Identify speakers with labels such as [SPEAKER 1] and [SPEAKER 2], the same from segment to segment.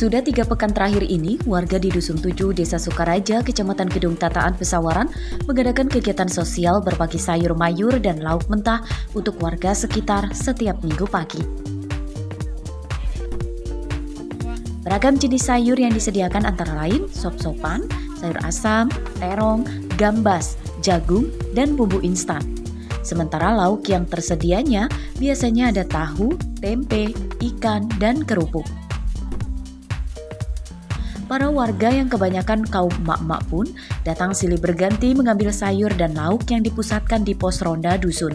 [SPEAKER 1] Sudah tiga pekan terakhir ini, warga di Dusun 7, Desa Sukaraja, Kecamatan Gedung Tataan Pesawaran, mengadakan kegiatan sosial berbagi sayur mayur dan lauk mentah untuk warga sekitar setiap minggu pagi. Beragam jenis sayur yang disediakan antara lain sop-sopan, sayur asam, terong, gambas, jagung, dan bumbu instan. Sementara lauk yang tersedianya biasanya ada tahu, tempe, ikan, dan kerupuk. Para warga yang kebanyakan kaum mak-mak pun datang silih berganti mengambil sayur dan lauk yang dipusatkan di pos ronda dusun.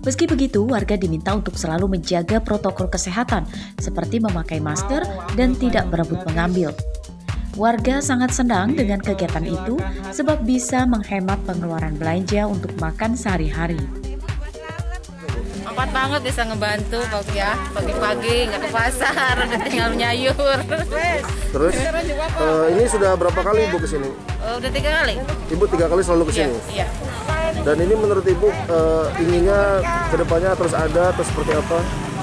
[SPEAKER 1] Meski begitu, warga diminta untuk selalu menjaga protokol kesehatan seperti memakai masker dan tidak berebut mengambil. Warga sangat senang dengan kegiatan itu sebab bisa menghemat pengeluaran belanja untuk makan sehari-hari
[SPEAKER 2] manfaat banget bisa ngebantu pagi ya. Pagi-pagi nggak ke pasar udah tinggal nyayur
[SPEAKER 3] terus uh, ini sudah berapa kali ibu ke sini
[SPEAKER 2] uh, udah tiga kali.
[SPEAKER 3] Ibu tiga kali selalu ke sini
[SPEAKER 2] iya, iya.
[SPEAKER 3] dan ini menurut ibu uh, inginnya ke depannya terus ada atau seperti apa?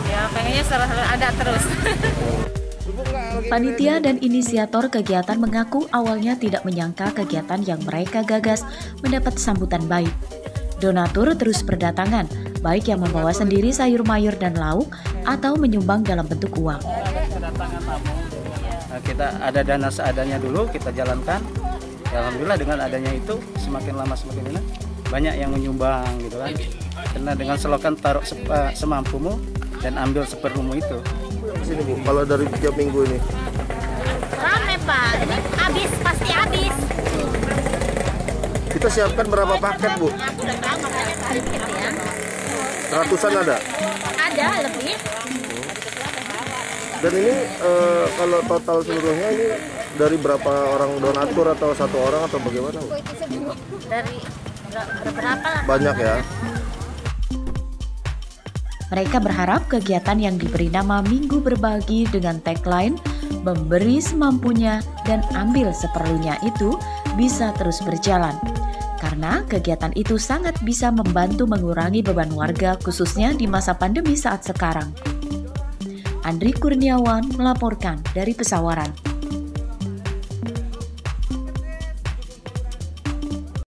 [SPEAKER 2] Ya pengennya selalu ada terus.
[SPEAKER 1] Panitia dan inisiator kegiatan mengaku awalnya tidak menyangka kegiatan yang mereka gagas mendapat sambutan baik. Donatur terus berdatangan, baik yang membawa sendiri sayur mayur dan lauk atau menyumbang dalam bentuk uang.
[SPEAKER 4] Nah, kita ada dana seadanya dulu kita jalankan. Alhamdulillah dengan adanya itu semakin lama semakin enak banyak yang menyumbang gitu kan. Karena dengan selokan taruh eh, semampumu dan ambil seperlumu itu.
[SPEAKER 3] Sini Bu, kalau dari tiap minggu ini.
[SPEAKER 5] Rame Pak, habis pasti habis.
[SPEAKER 3] Kita siapkan berapa paket Bu?
[SPEAKER 5] Aku udah tahu makanya sedikit ya.
[SPEAKER 3] Ratusan ada?
[SPEAKER 5] Ada lebih.
[SPEAKER 3] Dan ini uh, kalau total seluruhnya ini dari berapa orang donatur atau satu orang atau bagaimana?
[SPEAKER 5] Dari berapa?
[SPEAKER 3] Banyak ya.
[SPEAKER 1] Mereka berharap kegiatan yang diberi nama Minggu Berbagi dengan tagline memberi semampunya dan ambil seperlunya itu bisa terus berjalan karena kegiatan itu sangat bisa membantu mengurangi beban warga khususnya di masa pandemi saat sekarang. Andri Kurniawan melaporkan dari Pesawaran.